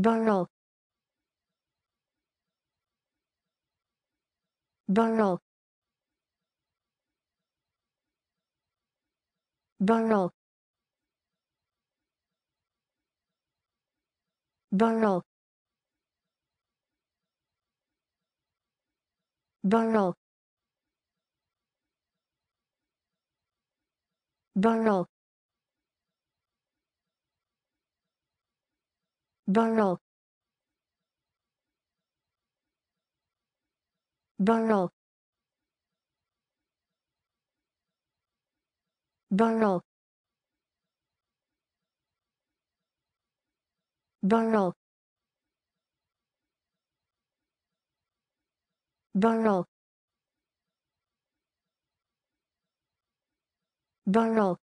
Burl. Burl. Burl. Burl. Burl. Burl. Burl. Burl. Burl. Burl. Burl. Burl.